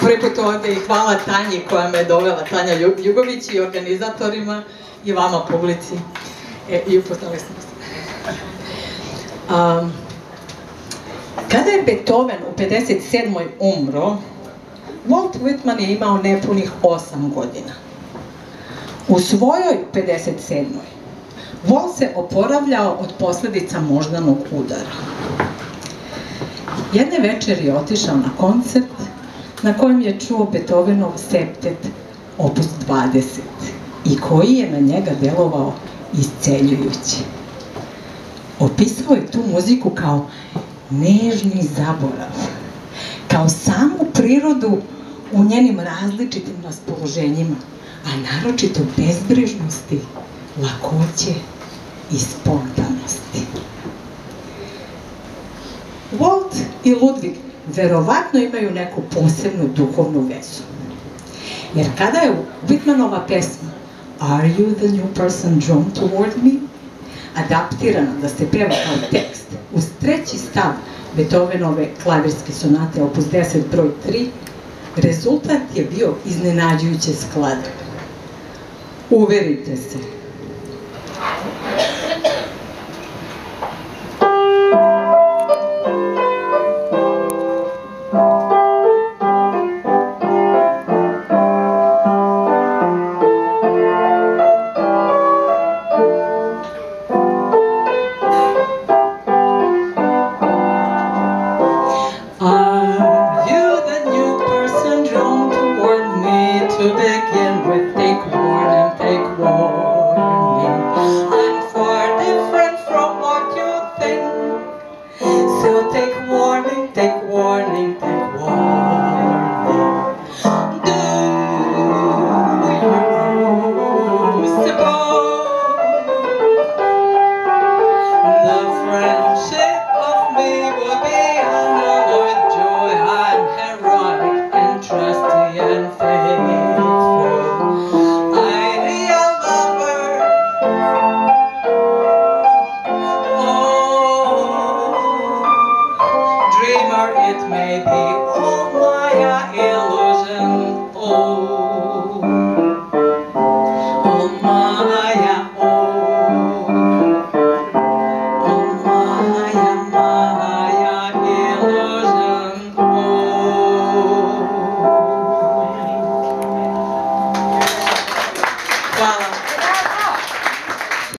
prvi put ovde i hvala Tanji koja me dovela, Tanja Jugović i organizatorima i vama publici. E, I upoznali smo se. Um, kada je Beethoven u 57. umro, Walt Whitman je imao nepunih 8 godina. U svojoj 57. Walt se oporavljao od posledica moždanog udara. Jedne večeri je otišao na koncert na kojem je čuo Beethovenov septet opus 20 i koji je na njega delovao isceljujući. Opisao je tu muziku kao nežni zaborav, kao samu prirodu u njenim različitim raspoloženjima, a naročito bezbrižnosti, lakoće i spontanosti. Walt i Ludwig verovatno imaju neku posebnu duhovnu vezu. Jer kada je Whitmanova pesma Are you the new person drawn toward me? adaptirana da se peva kao tekst uz treći stav Beethovenove klavirske sonate opus 10 broj 3, rezultat je bio iznenađujuće skladan. Uverite se, begin with take warning, take warning. I'm far different from what you think. So take warning, take warning, take warning. Do you suppose the friendship?